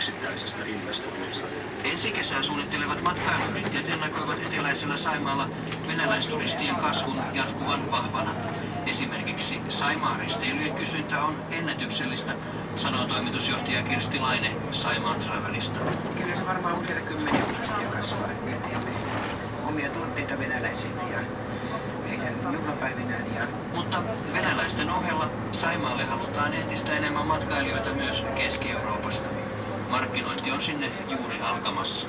yksittäisestä investoinnista. Ensi kesää suunnittelevat matkailuyrittäjät ennakoivat eteläisellä Saimaalla venäläisturistien kasvun jatkuvan vahvana. Esimerkiksi Saimaan risteilyjen kysyntä on ennätyksellistä, sanoo toimitusjohtaja Kirsti Laine Saimaan Travelista. Kyllä se varmaan useita kymmeniä prosenttia kasvaa, että me teemme omia tuotteita venäläisille ja heidän juhlapäivinään. Ja Mutta venäläisten ohella Saimaalle halutaan entistä enemmän matkailijoita myös Keski-Euroopasta. Markkinointi on sinne juuri alkamassa.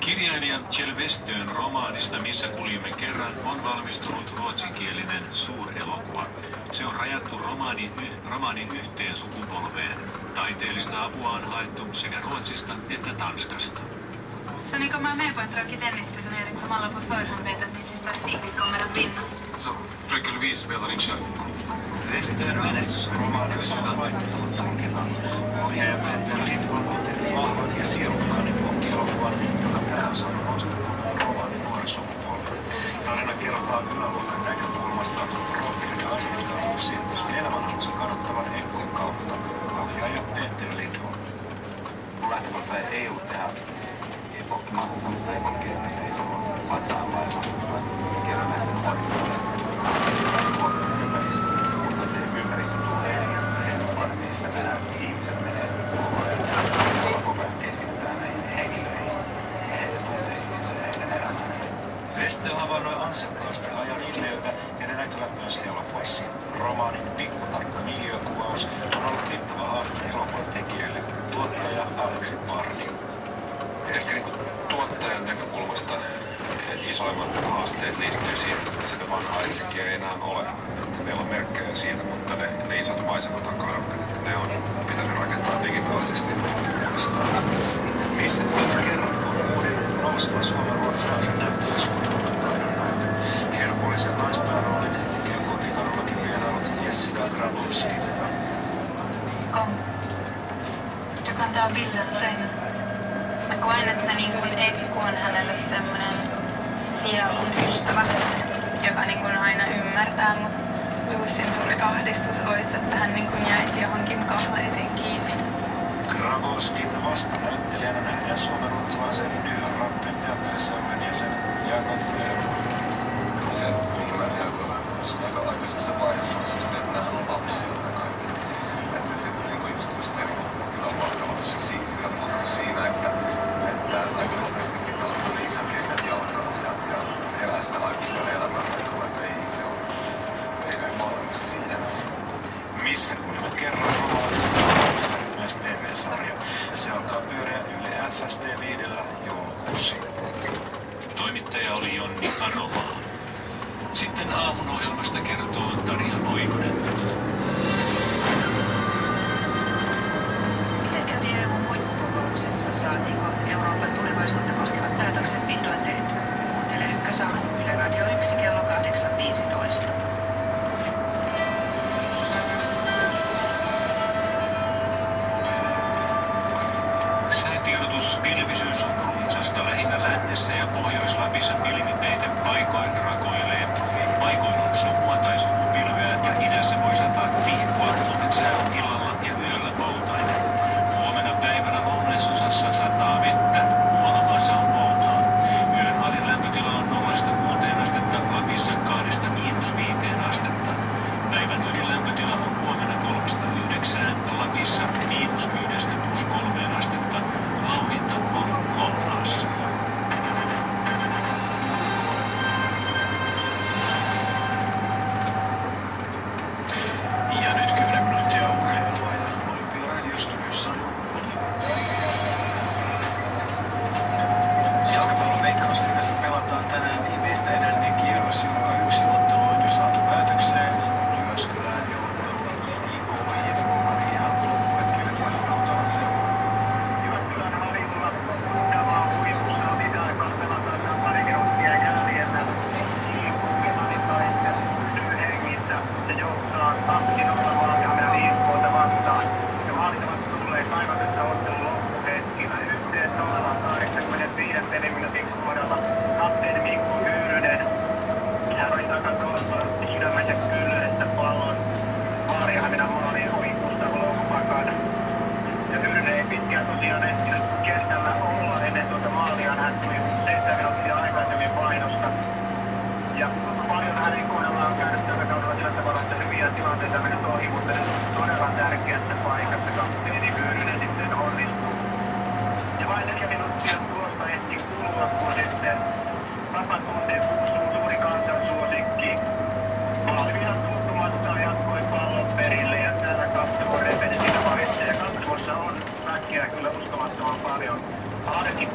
Kirjailija Kjell Westöön romaanista Missä kuljimme kerran on valmistunut ruotsinkielinen suurelokuva. Se on rajattu romaanin, yh, romaanin yhteen sukupolveen. Taiteellista apua on haettu sekä Ruotsista että Tanskasta. Så ni kommer med på en tråkig tennisturnering som alla på förhand vet att min syster Sigrid kommer att vinna. Så Fröken Louise spelar själv? Western menestysromaani on syvä vaikuttanut tulkinnan. Ohjaaja Peter Lindholm on tehnyt vahvan ja sielukkaani pokki-elokuvan, joka pääosa on nostettu romaanin nuori sukupolvi. Tarina kerrotaan yläluokan näkökulmasta rohkeiden aistinkaluuksien ja elämänhalunsa kadottavan Ekkon kautta. Ohjaaja Peter Lindholm. Mun lähtökohta ei ollut tehdä epokkimakuuta, mutta epokki, että se ei se ole vatsaan maailma. Kerron näistä nuorista ympäristö, mutta että se ympäristö tulee sen mukaan, missä nämä ihmiset menee koko ajan. Koko ajan keskitytään näihin henkilöihin, heidän tunteisiinsa ja heidän elämäänsä. Westö havainnoi ansiokkaasti ajan ilmiöitä ja ne näkyvät myös elokuvassa. Romaanin pikkutarkka miljöökuvaus on ollut mittava haaste elokuvan tekijälle. Tuottaja Aleksi Parni. Ehkä niin kuin tuottajan näkökulmasta isoimmat haasteet liittyy siihen, että sitä vanhaa ensikin ei enää ole. Että meillä on merkkejä siitä, mutta ne, ne isot maisemat on kadonneet. Että ne on pitänyt rakentaa digitaalisesti uudestaan. Missä kuinka kerran on uuden nousevan suomen ruotsalaisen näyttelijäsukupuolen taidon näyttö. Herkullisen naispäänroolin tekee kotikadullakin vierailut Jessica Grabowski. Kom. Ta bilden sen. Mä koen, että niin kuin Ekku on hänelle semmoinen sielun ystävä, joka niin kuin aina ymmärtää, mutta Jussin suuri ahdistus olisi, että hän niin kuin jäisi johonkin kahleisiin kiinni. Grabowskin vastanäyttelijänä nähdään suomen ruotsalaisen New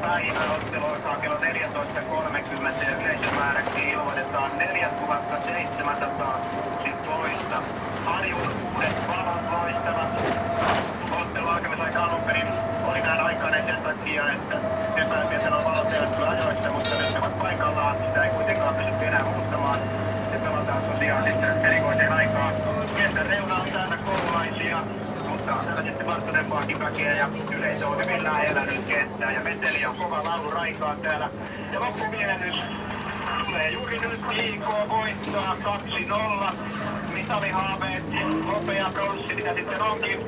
Arkipäivä ottelu alkaa kello 14.30 ja yleisömääräksi ilmoitetaan 4716. Harjun uudet valot loistavat. Ottelu alkamisaika alun perin oli näin aikainen sen takia, että epäilmiöisellä valot eivät kyllä ajoissa, mutta nyt ne ovat paikallaan. Sitä ei kuitenkaan pystytty enää muuttamaan. Se pelataan tosiaan sitten erikoiseen aikaan. Kentän reunalla on täällä koululaisia, mutta on täällä sitten varttuneempaakin väkeä ja yleisö on hyvin lähellä nyt kenttää ja meteli on kova laulu raikaa täällä. Ja loppumiehennys tulee juuri nyt IK voittaa 2-0. Mitalihaaveet, hopea bronssi, mitä sitten onkin,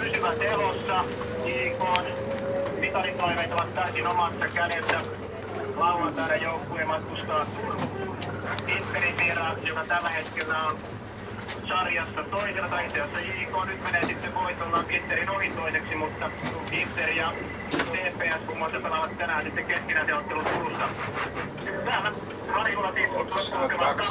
pysyvät elossa. IK mitalitoiveet ovat täysin omassa kädessä. Lauantaina joukkue matkustaa Turkuun. Interin vieraaksi, joka tällä hetkellä on sarjassa toisena, tai itse asiassa JK nyt menee sitten voitolla Interin ohi toiseksi, mutta Inter ja TPS muun muassa pelaavat tänään sitten keskinäisen ottelun Turussa. Täällä Harjulla tipput kulkevat 2-0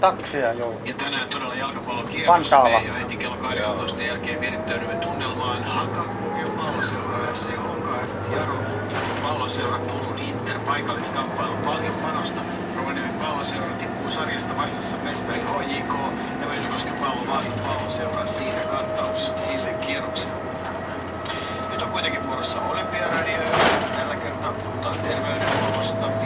Taksia, joo. Ja tänään todella jalkapallokierros. Vantaalla. Me jo heti kello 18 jälkeen virittäydymme tunnelmaan Hankakuopion palloseura FC Honka F Jaro palloseura Turun Inter paikalliskamppailu paljon panosta. Rovaniemen palloseura tippuu sarjasta vastassa mestari HJK ja Myllykosken pallo Vaasan palloseura siinä kattaus sille kierrokselle. Nyt on kuitenkin vuorossa Olympiaradio, tällä kertaa puhutaan terveydenhuollosta.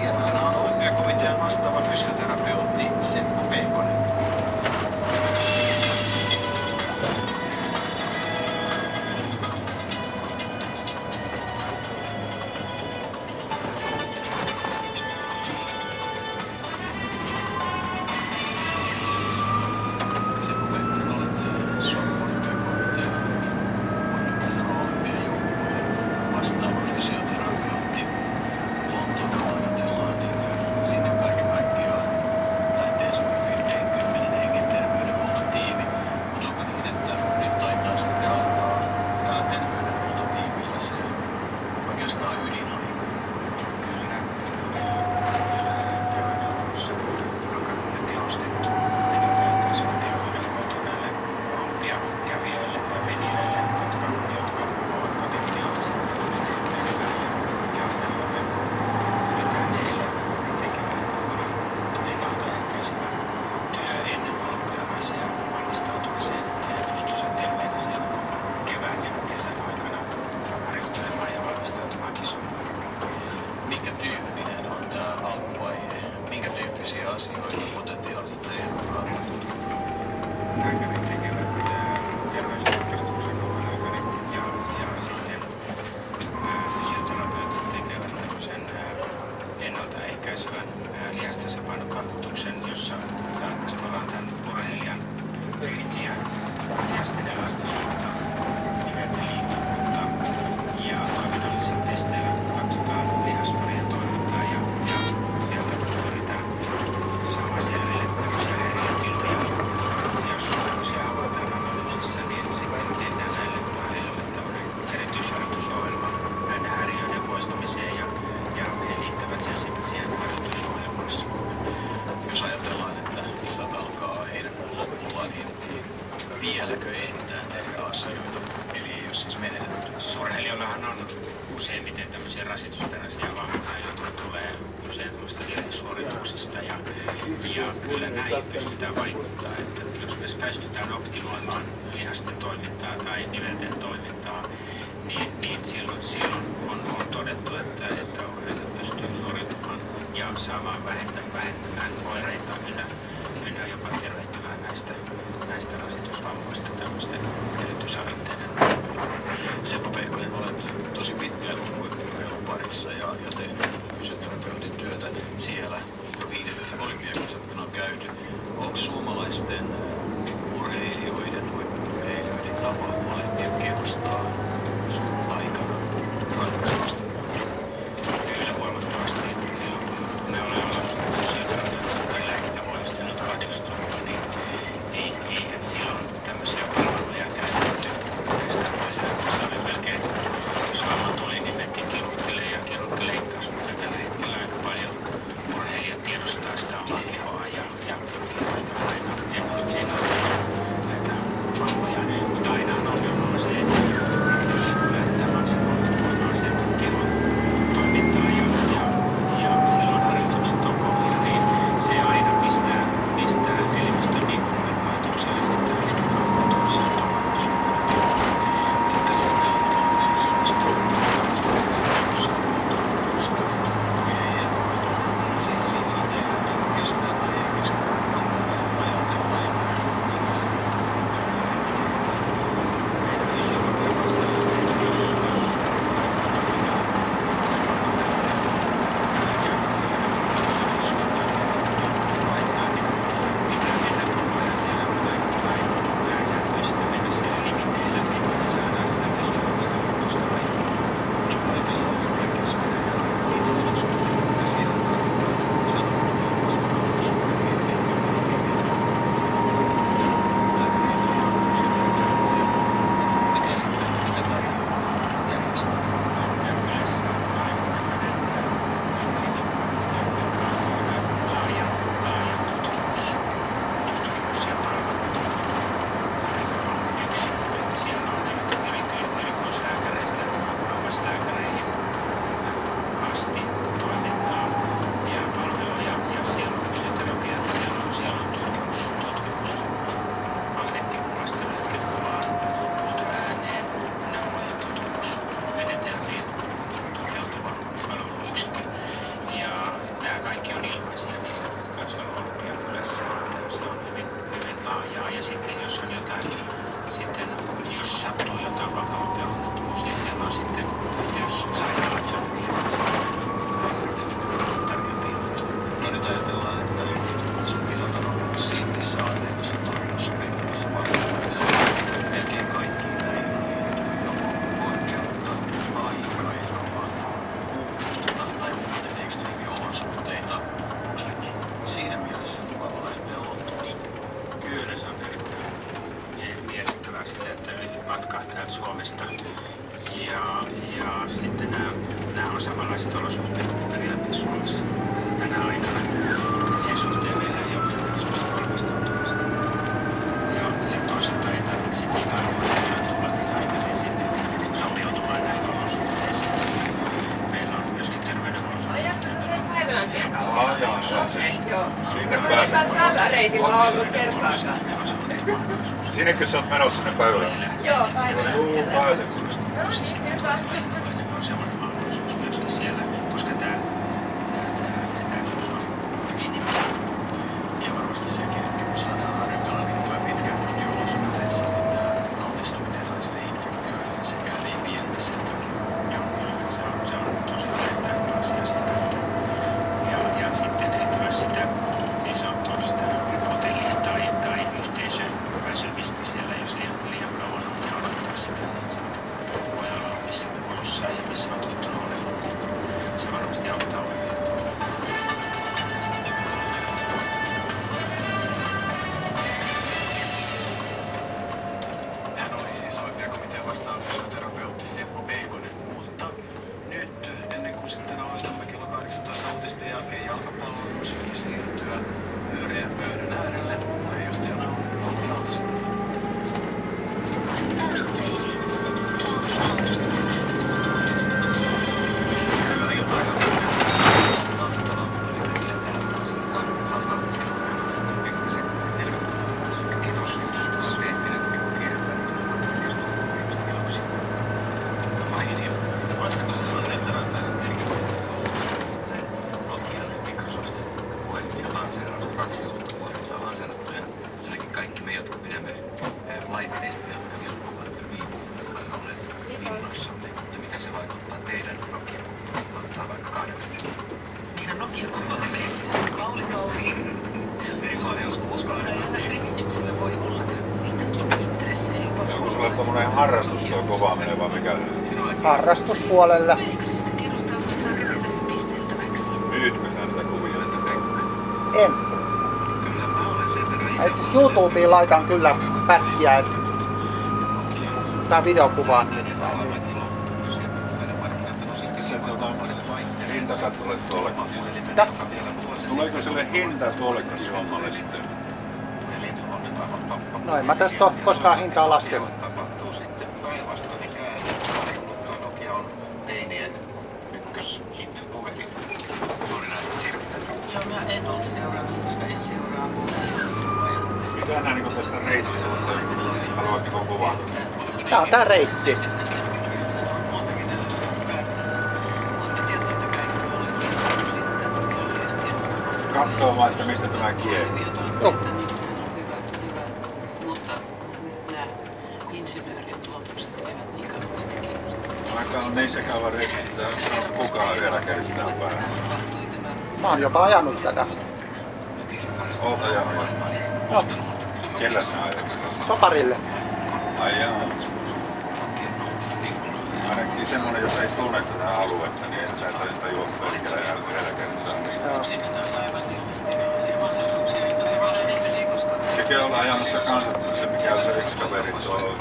Huippu-urheilijoiden tapa huolehtia kehostaan Music. sä oot menossa sinne päivällä? Joo, päivällä. Juu, pääset sinne. Semmoinen mahdollisuus myöskin siellä. puolelle. En. Kyllä mä olen sen verran iso. YouTubeen laitan kyllä pätkiä Tää videokuvaan. Hinta sä Tuleeko sille hinta tuolle hommalle sitten? No en mä tästä ole koskaan hintaa laskenut jos hip puhelin. Juuri näin. Joo, mä en ole seurannut, koska en seuraa Mitä nää niinku tästä reitistä haluaisit niinku kuvaa? Tää on tää reitti. Katsoo vaan, että mistä tämä kieli. Mä oon jopa ajanut tätä. Oota joo. Kellä sä ajat? Soparille. Ai jaa. Ainakin semmonen, jos ei tunne tätä aluetta, niin ei sä tajutta juokkaa kyllä enää yhdellä kertaa. Sekin ollaan ajamassa kansattavassa, mikä on se yksi kaveri tuo.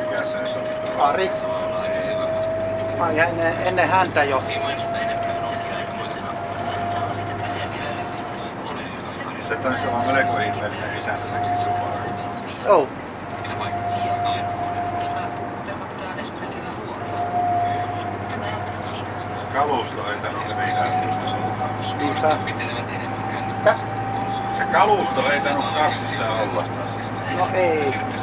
Mikä se on? Ari. Ai ennen, ennen häntä jo. Se on sama melko ihmeellinen isäntä sekin Subaru. Joo. Oh. Kalusto ei tainnut mitään. Mitä? Se kalusto ei tänne ole kaksista olla. No ei.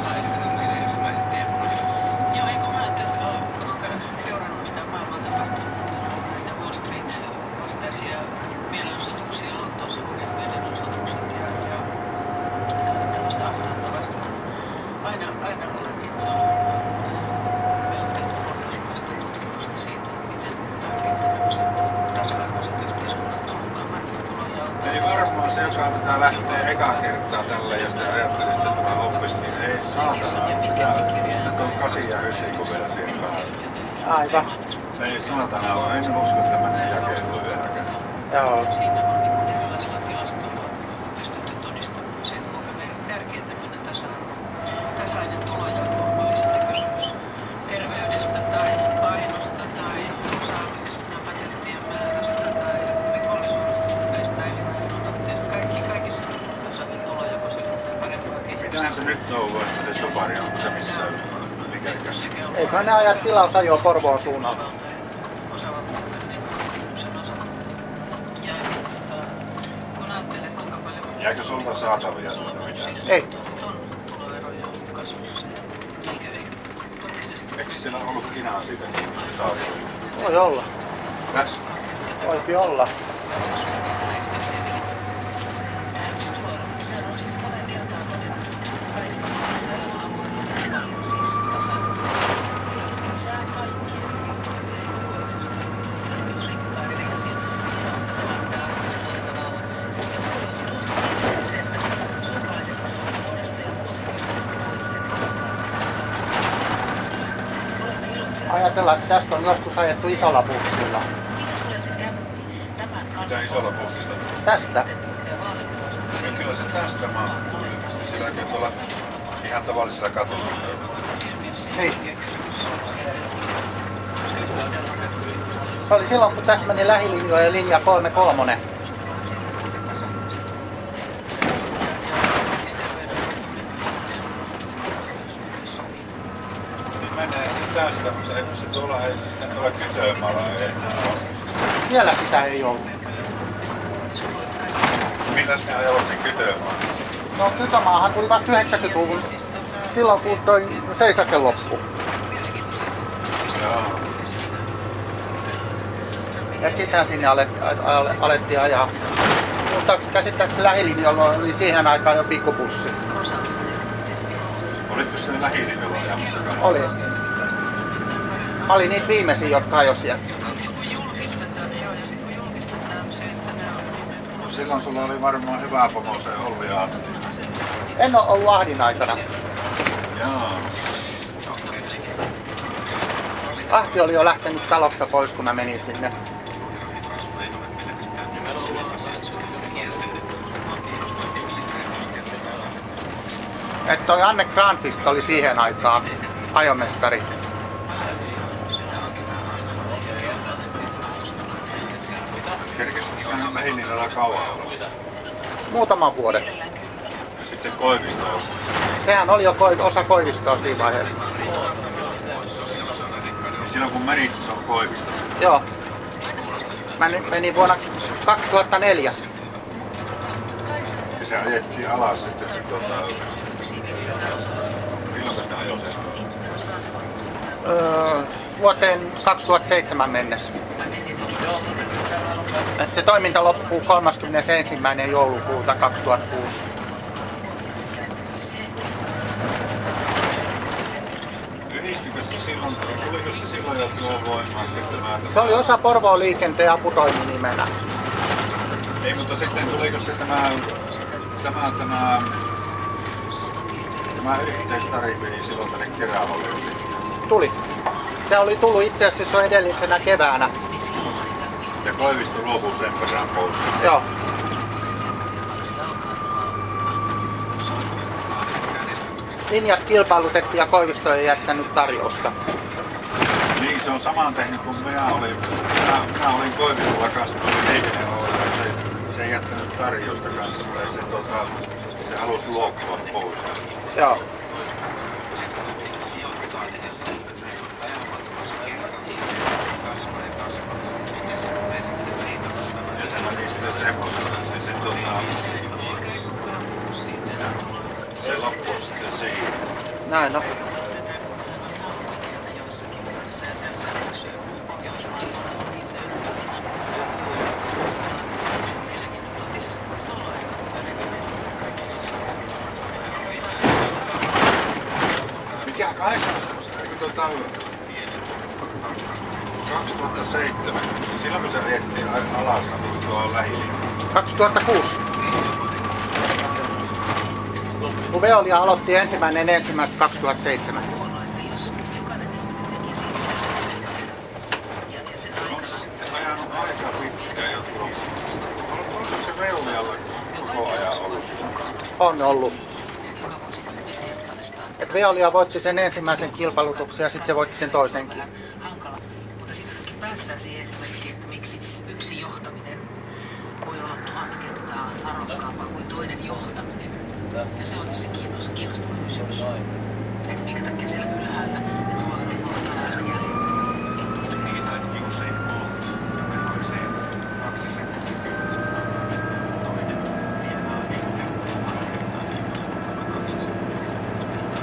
Tasainen tulojako on, oli sitten kysymys terveydestä tai painosta tai osaamisesta, patenttien määrästä tai rikollisuudesta, huumeista, elinaineodotteesta. Kaikki, kaikissa on tasainen tulojako silloin parempaa kehitystä. Mitähän se nyt on, että se sopari on se missään? Eiköhän ne ajat tilausajoa Porvoon suunnalla. Jääkö sulta saatavia sieltä mitään? Ei. on tuloeroja kasvussa, eikö, eikö totisesti Eikö siellä ollut kinaa siitä niin, missä saatavia? Voi olla. Tässä? Voipi olla. Sehän on siis moneen kertaan todettu kaikilla mahdollisilla alueilla paljon siis tasainen tulo. Ei lisää kaikkien terveysrikkaiden eikä siinä, siinä on tavallaan mitään argumentoitavaa. Sitten paljon tuosta tietysti se, että suomalaiset vuodesta ja vuosikymmenestä toiseen vastaavat. Olemme iloisia. Ajatellaan, että tästä ajettu isolla bussilla. Missä tulee se kämpi tämän Mitä isolla bussilla? Tästä. Ja kyllä se tästä mahtuu. Sillä kyllä tuolla ihan tavallisella katulla. Niin. Se oli silloin, kun tästä meni lähilinjoja linja 33. Nyt menee se tästä, mutta eikö se tuolla ei Siellä sitä ei ollut. Milläs ne ajavat sen kytömaan? No Kytömaahan tuli vasta 90-luvun. Silloin kun toi seisake loppu. Joo. Ja sitä sinne ale, ale, alettiin ajaa. Mutta käsittääkseni lähilinjoilla oli siihen aikaan jo pikkupussi. Olitko se lähilinjalla ajamassa? Oli. Mä olin niitä viimeisiä, jotka ajoi siellä. No silloin sulla oli varmaan hyvä pomo se Olvi Aalto. En ole ollut Ahdin aikana. Joo. Ahti oli jo lähtenyt talosta pois, kun mä menin sinne. Että toi Anne Granqvist oli siihen aikaan ajomestari. Lähilinjalla kauan olla? Muutaman vuoden. Ja sitten Koivisto. Sehän oli jo koi- osa Koivistoa siinä vaiheessa. Ja silloin kun menit, se on Koivisto. Joo. Mä nyt menin vuonna 2004. Ja se ajettiin alas sitten se tota... Milloin sitä ajoi? Öö, vuoteen 2007 mennessä. Se toiminta loppuu 31. joulukuuta 2006. Yhdistykö se silloin, tuliko se silloin jo tuo voimaan? Se oli osa Porvoon liikenteen aputoiminimenä. Ei, mutta sitten tuliko se tämä, tämä, tämä, tämä yhteistariffi niin silloin tänne sitten. Tuli. Se oli tullut itse asiassa edellisenä keväänä. Ja Koivisto luopui sen perään pois. Joo. Linjat kilpailutettiin ja Koivisto ei jättänyt tarjousta. Niin, se on saman tehnyt kuin minä olin. Minä, minä olin Koivistolla kanssa, kun olin. Se, se ei jättänyt tarjousta kanssa. Se, tota, se halusi luopua pois. Joo. Ja se meni sitten semmoisena. Se, se, tota, se loppui sitten siihen. Näin on. Mikä 800? Eikö tota... 2007, niin silloin se ajettiin a- alas, niin tuo lähilinja. 2006. se Veolialla koko ajan ollut On ollut. Veolia voitti sen ensimmäisen kilpailutuksen ja sitten se voitti sen toisenkin. Hankala, mutta sitten jotenkin päästään siihen esimerkkiin, että miksi yksi johtaminen voi olla tuhat kertaa arvokkaampaa kuin toinen johtaminen. Ja se on tietysti kiinnos- kiinnostava kysymys. Että minkä takia siellä ylhäällä ne tuloerot voivat olla aina järjettömiä. Niin, tai Usain Bolt, joka juoksee kaksi sekuntia kymmenestä takana. Toinen tienaa ehkä tuhat kertaa niin paljon kuin tämä kaksi sekuntia kymmenestä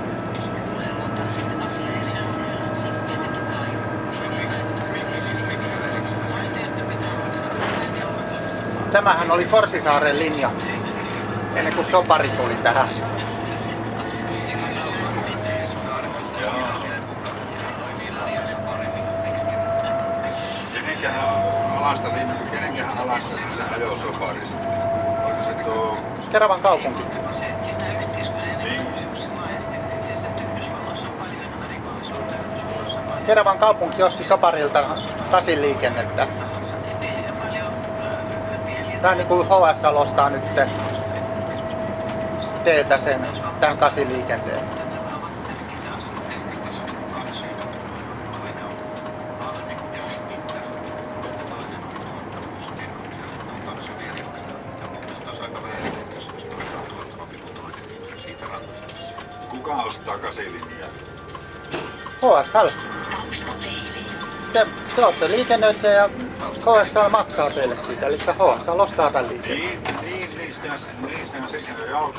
Tulee luottaa sitten asia erikseen. Se on tietenkin taide. Tämähän oli Korsisaaren linja ennen kuin Sopari tuli tähän. Kenenkähän alasta kenenkähän alasta se ajoi soparissa? Oliko se tuo... Keravan kaupunki. Se, siis nämä yhteiskunnan enemmän kysymys laajasti, niin että Yhdysvalloissa on paljon enemmän rikollisuutta ja Yhdysvalloissa on paljon Keravan kaupunki osti Soparilta tasin liikennettä. tahansa, niin kuin HSL ostaa nyt teiltä sen tämän kasiliikenteen. Te, te olette liikennöitsijä ja HSL maksaa teille siitä, eli se HSL ostaa tämän liikenteen. Niin, niin, niistä, niistä on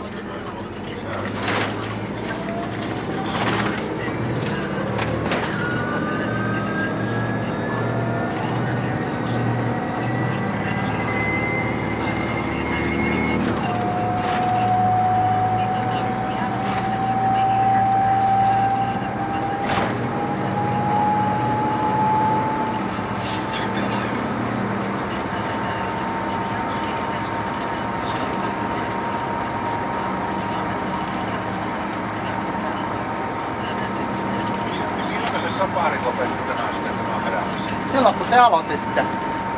voimme varmasti keskustella aiheesta. Suomalaisten se, joka herätettiin se Milloin se sopari lopetti tämän sitten tämän elämässä? Silloin kun te aloititte,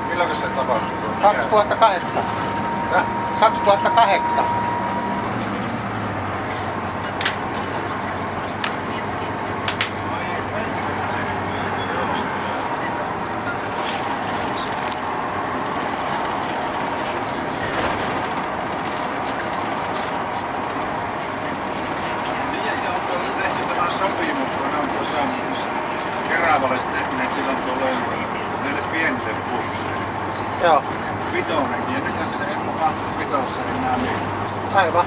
Milloin se tapahtui? 2008. Häh? 2008. Niin, se on tuolla tehty tämä sopimus, kun ne on tuossa Keravalle tehneet silloin tuolle näille pienille busseille. Joo, Vitonenkin, ja nyt se ei mukaan vitossa enää niin. aivan.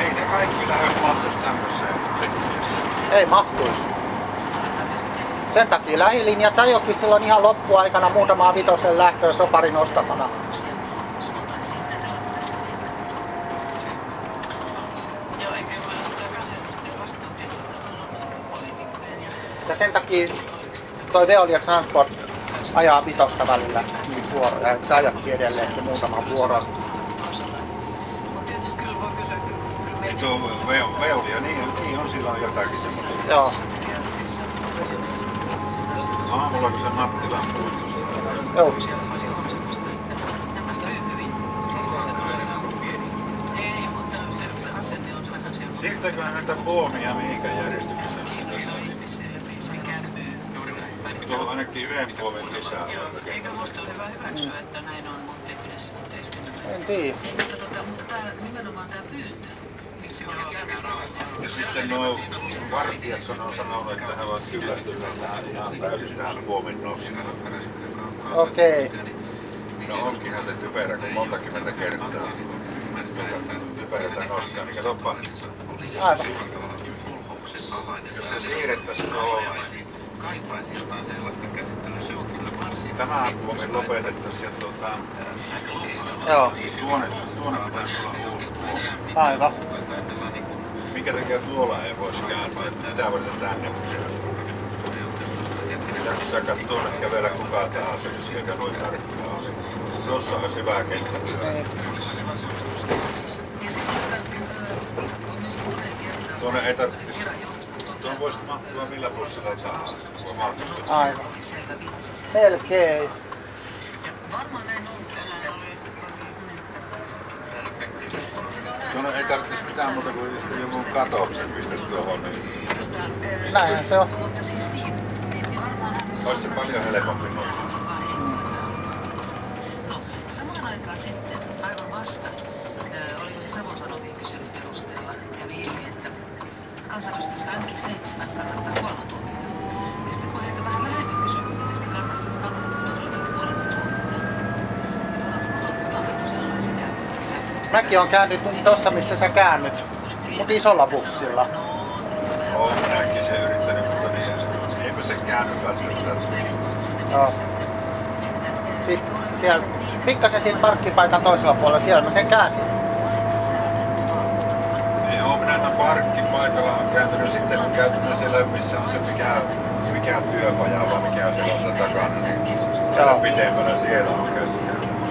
Ei ne kaikki lähde mahtuisi tämmöiseen tekniseen. Ei mahtuisi. Sen takia lähilinja tajokin silloin ihan loppuaikana muutamaa vitosen lähtöä soparin poliitikkojen ja sen takia toi Veolia Transport ajaa vitosta välillä niitä vuoroja. Et sä ajatkin edelleenkin muutaman vuoron. Niin tuo Ve- Veolia, niin, niin on sillä on jotakin semmoista. Joo. Aamulla kun se Mattilan puistosta. Joo. siellä paljon on semmoista, että nämä myy hyvin. Ei, mutta se, se asenne on vähän semmoinen. Siirtääköhän näitä puomia mihinkään järjestykseen? Se. Tuohon ainakin yhden puomin lisää. Joo, eikä musta ole hyvä hyväksyä, että näin on, mutta ei pidä. En tiedä. Ei, mutta, tota, mutta tää, nimenomaan tämä pyyntö. Ja sitten nuo vartijat sanoo sanonut, että he ovat kyllästyneet tähän ihan täysin tähän puomin nostoon. Okei. No onskihan se typerä, kun monta kymmentä kertaa typerätä nostaa, niin katsoppa, Aivan. jos se siirrettäisiin tuohon, Kaipaisi jotain sellaista käsittelyä, se on kyllä varsin tämä puomi lopetettaisiin ja tuota, Joo. tuonne, tuonne pitäisi olla uusi. Aivan. Niin Mikä takia tuolla ei voisi kääntää? Mitä varten tänne pitäisi Tässä katsoa, että kävellä kukaan tahansa, jos eikä noin tarkkaa ole. Tuossa olisi hyvä kenttä. Ja sitten on myös moneen kertaan Tuonne ei tarvitsisi. Tuonne voisi mahtua millä bussilla tahansa. Aivan. Melkein. Varmaan näin onkin, että Tuonne ei tarvitsisi mitään muuta kuin just jonkun katoksen pistäisi tuohon. Niin Mutta, Näinhän se on. Mutta siis niin, niin varmaan olisi se paljon helpompi noin. No, samaan aikaan sitten aivan vasta, äh, oliko se Savon Sanomien kyselyn perusteella, kävi ilmi, että kansanedustajista ainakin seitsemän kannattaa kuolemantuomiota. Ja sitten kun heiltä vähän lähemmin kysyttiin, niin sitten kannattaa, että kannattaa todellakin kuolemantuomiota. Ja tuota, otammeko sellaisen käyttöön? Mäkin on käynyt nyt tossa, missä sä käännyt. Mut isolla bussilla. Oon minäkin se yrittänyt, mutta niin eipä se käänny välttämättä. Joo. Si- siellä, pikkasen siitä parkkipaikan toisella puolella, siellä mä sen käänsin. Ei oo minä aina parkkipaikalla on kääntynyt sitten käytänyt siellä missä on se mikä, mikä työpaja vai mikä siellä on takana. Niin Joo. pitempänä siellä on käynyt.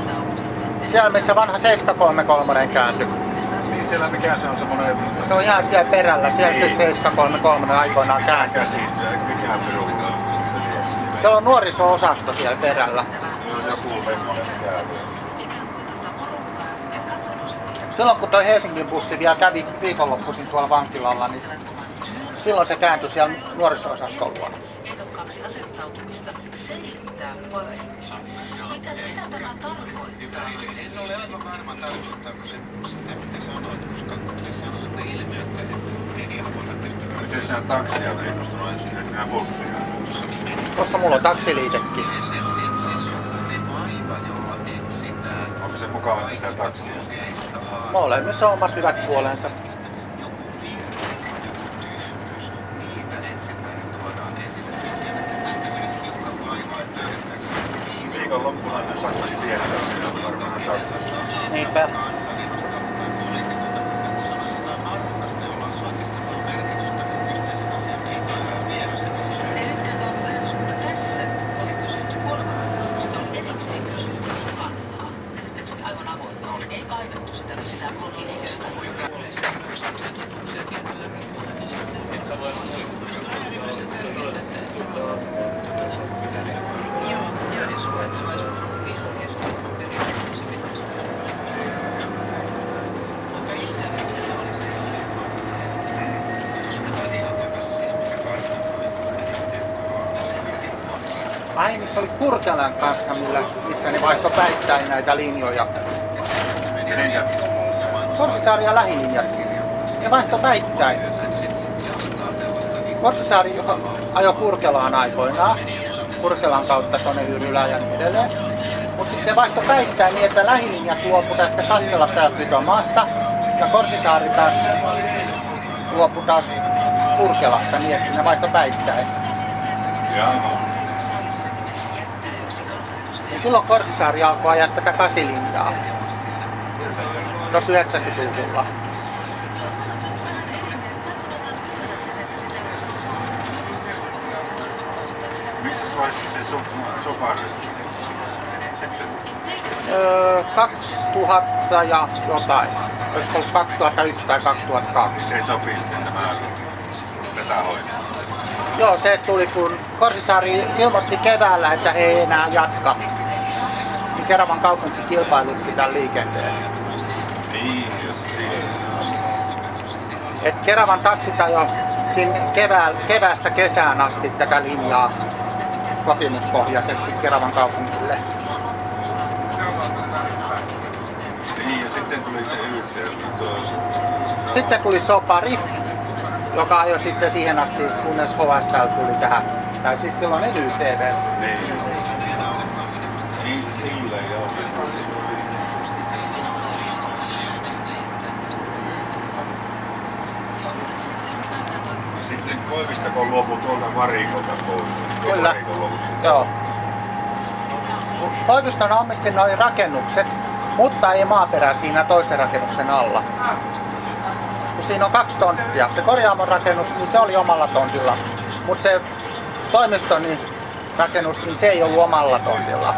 Siellä missä vanha 733 kääntyi. Niin siellä mikä se on semmonen Se on ihan siellä perällä, siellä se 733 aikoinaan kääntyi. Siellä on nuoriso-osasto siellä perällä. Silloin kun toi Helsingin bussi vielä kävi viikonloppuisin tuolla vankilalla, niin silloin se kääntyi siellä nuoriso-osaston luona. ehdokkaaksi asettautumista selittää paremmin. Mitä, mitä tämä tarkoittaa? En ole aivan varma, tarkoittaako se sitä, mitä sanoit, koska tässä on sellainen ilmiö, että media voi tietysti Miten sä taksia innostunut ensin, enää bussia? Koska mulla on taksiliitekin. Onko se mukava, että sitä taksia? Molemmissa on omat hyvät puolensa. Joku virhe, joku tyhmyys, niitä etsitään ja tuodaan esille sen sijaan, että nähtäisiin edes hiukan vaivaa, että löydettäisiin joku viisi. Viikonloppuna ne saattaisi tietää, että on varmaan taksia. Niinpä. kansanedustajalta tai poliitikolta joku sanoisi jotain arvokasta, jolla olisi oikeasti vaan merkitystä yhteisen asian kehittämään viemiseksi. Erittäin kaunis ajatus, mutta tässä oli kysytty kuolemanrangaistusta, oli erikseen kysytty kantaa. Käsittääkseni aivan avoimesti. Ei kaivettu sitä mistään koneistosta. tutkimuksia tietyllä ryhmällä, niin sitten minusta on äärimmäisen tärkeää, että Joo, ja suvaitsevaisuus on ihan keskeinen periaate, se pitäisi Vaikka itse itse olisi erilaisen Jos mennään ihan takaisin siihen, mikä Kaarina Ai Kurkelan kanssa, millä, missä ne vaihto päittäin näitä linjoja. Korsisaari ja lähilinjat. Ne vaihto päittäin. Korsisaari ajoi Kurkelaan aikoinaan. Kurkelan kautta tuonne Yrylään ja niin edelleen. Mutta sitten vaihto päittäin niin, että lähilinjat luopu tästä Kastelasta ja Pytomaasta. Ja Korsisaari taas luopu taas Kurkelasta niin, että ne vaihto päittäin. Ja silloin Korsisaari alkoi ajaa tätä kasilinjaa. Tuossa 90-luvulla. Missä vaiheessa se Subaru? Öö, 2000 ja jotain. Olisiko ollut 2001 tai 2002? Se sopii sitten tämä tätä hoitaa. Joo, se tuli kun Korsisaari ilmoitti keväällä, että he ei enää jatka. Keravan kaupunki kilpailutti tämän liikenteen. Niin. Et Keravan taksit jo siinä kevää, keväästä kesään asti tätä linjaa sopimuspohjaisesti Keravan kaupungille. Niin, ja sitten tuli se Sitten tuli Sopari, joka ajoi sitten siihen asti, kunnes HSL tuli tähän. Tai siis silloin NYTV. niin. Niin, sitten Koivistako lopu tuolta varikolta pois? Kyllä. Joo. Koiviston ammesti noin rakennukset, mutta ei maaperä siinä toisen rakennuksen alla. Kun siinä on kaksi tonttia. Se korjaamon rakennus, niin se oli omalla tontilla. Mutta se toimiston niin rakennus, niin se ei ollut omalla tontilla.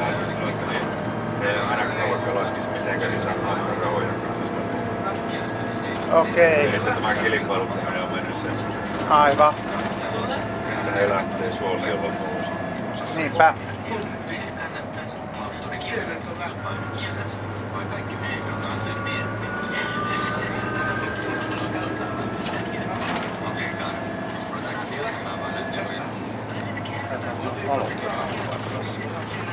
sääntöjä, vaikka ne ei ainakaan vaikka laskisi mitenkään, niin saa rahoja tästä. Okei. Okay. Että tämä kilpailuttaminen on mennyt sen. Aivan. Että he lähtee suosiolla pois. Niinpä. Aloittaa.